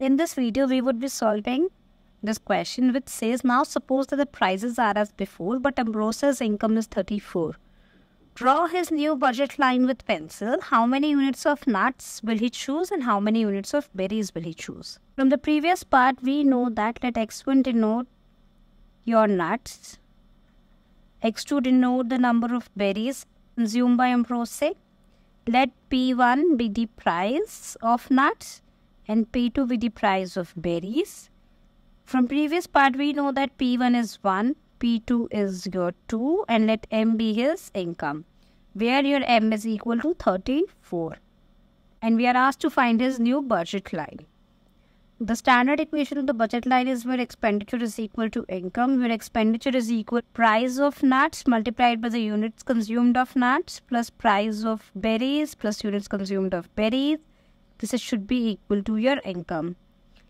In this video, we would be solving this question which says now suppose that the prices are as before but Ambrose's income is 34. Draw his new budget line with pencil. How many units of nuts will he choose and how many units of berries will he choose? From the previous part, we know that let x1 denote your nuts, x2 denote the number of berries consumed by Ambrose. Let P1 be the price of nuts and P2 be the price of berries. From previous part we know that P1 is 1, P2 is your 2 and let M be his income where your M is equal to 34 and we are asked to find his new budget line. The standard equation of the budget line is where expenditure is equal to income, where expenditure is equal price of nuts multiplied by the units consumed of nuts plus price of berries plus units consumed of berries this should be equal to your income.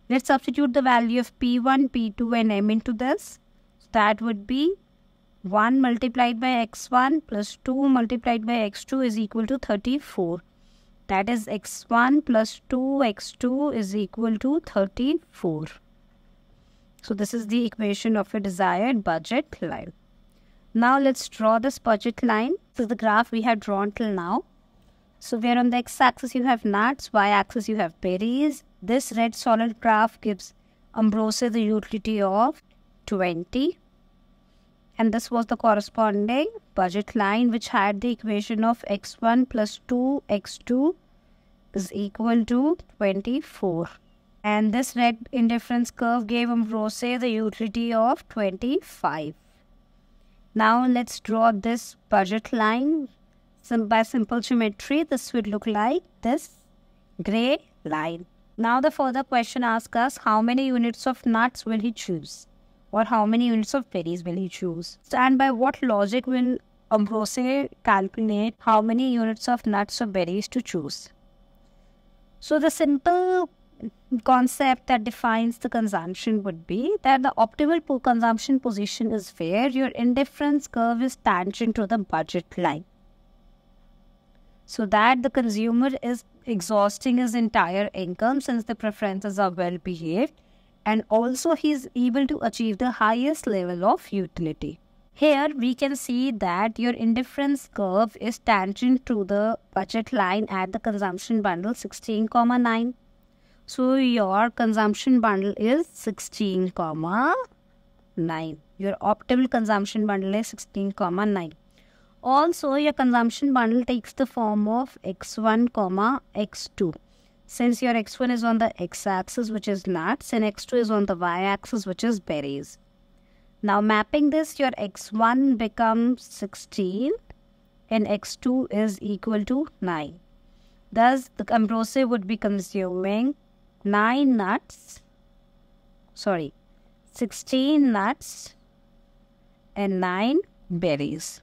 Let's substitute the value of P1, P2 and M into this. So that would be 1 multiplied by x1 plus 2 multiplied by x2 is equal to 34. That is x1 plus 2x2 is equal to 34. So this is the equation of a desired budget line. Now let's draw this budget line. This is the graph we have drawn till now. So where on the x-axis you have nuts, y-axis you have berries. This red solid graph gives Ambrose the utility of 20. And this was the corresponding budget line which had the equation of x1 plus 2 x2 is equal to 24. And this red indifference curve gave Ambrose the utility of 25. Now let's draw this budget line by simple geometry, this would look like this gray line. Now the further question asks us how many units of nuts will he choose or how many units of berries will he choose. And by what logic will Ambrose calculate how many units of nuts or berries to choose. So the simple concept that defines the consumption would be that the optimal consumption position is where your indifference curve is tangent to the budget line so that the consumer is exhausting his entire income since the preferences are well behaved and also he is able to achieve the highest level of utility. Here we can see that your indifference curve is tangent to the budget line at the consumption bundle 16,9. So your consumption bundle is 16,9. Your optimal consumption bundle is 16,9. Also, your consumption bundle takes the form of x1, comma x2. Since your x1 is on the x-axis, which is nuts, and x2 is on the y-axis, which is berries. Now, mapping this, your x1 becomes 16 and x2 is equal to 9. Thus, the Ambrose would be consuming 9 nuts, sorry, 16 nuts and 9 berries.